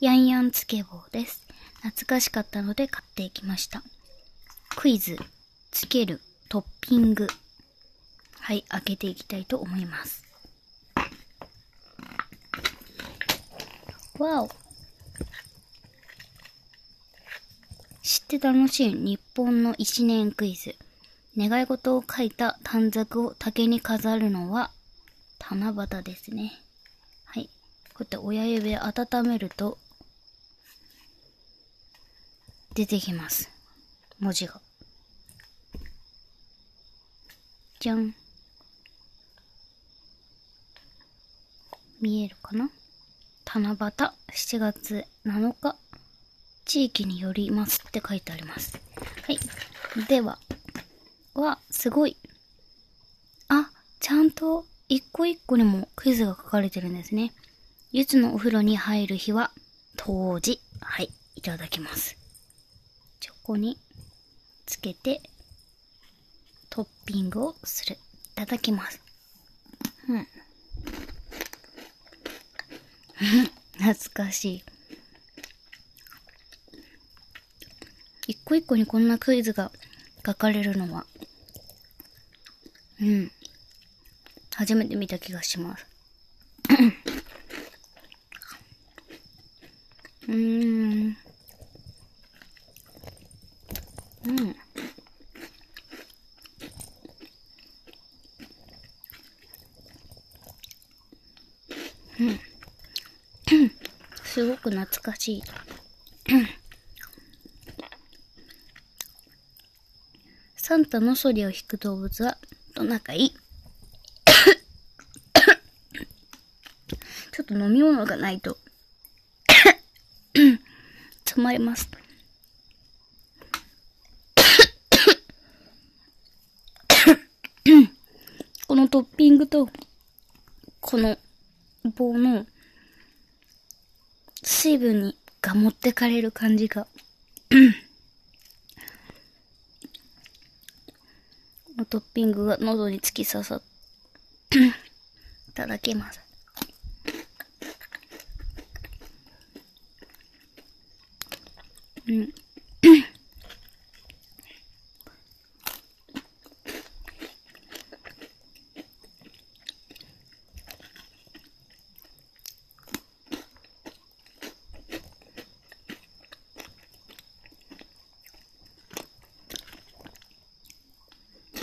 ヤンヤンつけ棒です。懐かしかったので買っていきました。クイズ、つける、トッピング。はい、開けていきたいと思います。わお。知って楽しい日本の一年クイズ。願い事を書いた短冊を竹に飾るのは七夕ですね。はい。こうやって親指で温めると出てきます。文字が。じゃん。見えるかな？七夕7月7日地域によりますって書いてあります。はい。では、わ、すごい。あ、ちゃんと一個一個にもクイズが書かれてるんですね。ゆつのお風呂に入る日は、当時。はい、いただきます。チョコにつけて、トッピングをする。いただきます。うん。懐かしい。一個一個にこんなクイズが書かれるのは、うん。初めて見た気がします。うーん。うん。すごく懐かしい。サンタのソリを引く動物はと仲いい？ちょっと飲み物がないと 詰まります。このトッピングと、この棒の水分にが持ってかれる感じが トッピングが喉に突き刺さっ いただきます。うん。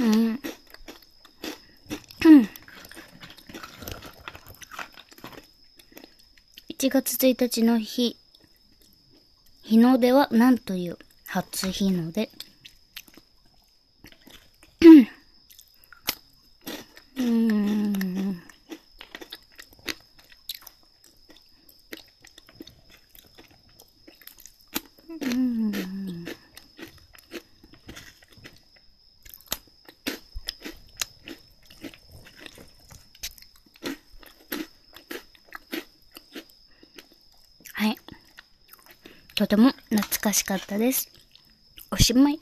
うん。1月1日の日、日の出は何という初日の出。うーん。うん。はい。とても懐かしかったです。おしまい。